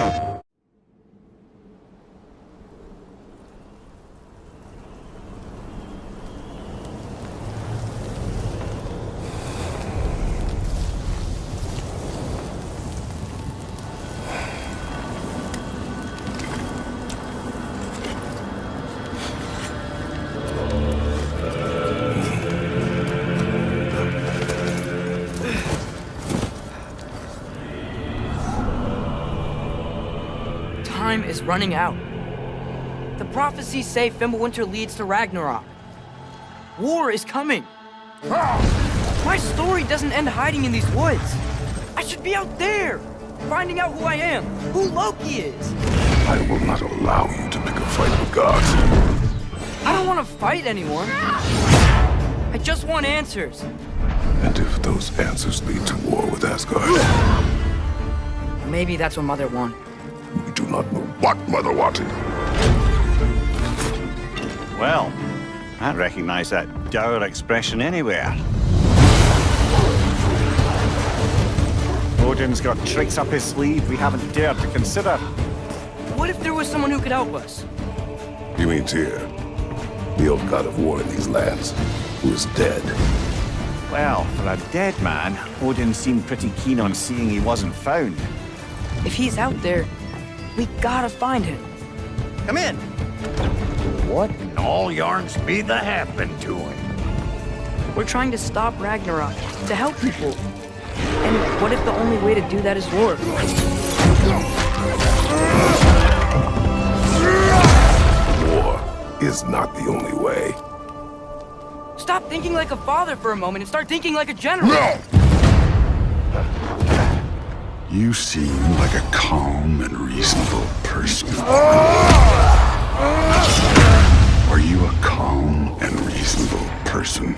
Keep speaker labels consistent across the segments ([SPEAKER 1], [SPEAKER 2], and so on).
[SPEAKER 1] Oh. Time is running out. The prophecies say Fimbulwinter leads to Ragnarok. War is coming. My story doesn't end hiding in these woods. I should be out there, finding out who I am, who Loki is.
[SPEAKER 2] I will not allow you to pick a fight with gods.
[SPEAKER 1] I don't want to fight anyone. I just want answers.
[SPEAKER 2] And if those answers lead to war with Asgard,
[SPEAKER 1] Maybe that's what Mother wanted.
[SPEAKER 2] We do not know what Mother wanted.
[SPEAKER 3] Well, I recognize that dour expression anywhere. Odin's got tricks up his sleeve we haven't dared to consider.
[SPEAKER 1] What if there was someone who could help us?
[SPEAKER 2] You mean Tyr, the old god of war in these lands, who is dead.
[SPEAKER 3] Well, for a dead man, Odin seemed pretty keen on seeing he wasn't found.
[SPEAKER 1] If he's out there, we gotta find him.
[SPEAKER 3] Come in.
[SPEAKER 4] What in all Yarnsbeard happened to him?
[SPEAKER 1] We're trying to stop Ragnarok, to help people. And what if the only way to do that is war?
[SPEAKER 2] War is not the only way.
[SPEAKER 1] Stop thinking like a father for a moment and start thinking like a general.
[SPEAKER 5] You seem like a calm and reasonable person. Are you a calm and reasonable person?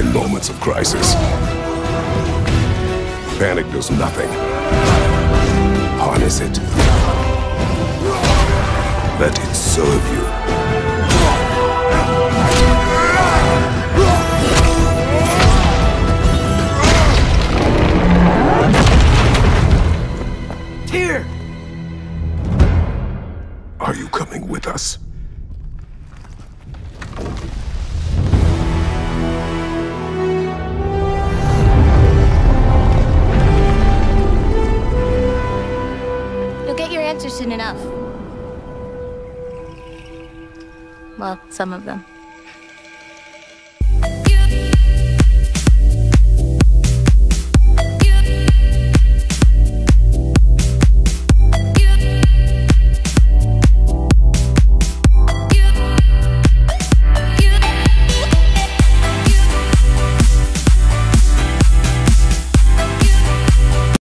[SPEAKER 2] In moments of crisis, panic does nothing. Harness it. Let it serve you.
[SPEAKER 6] Well, some of them.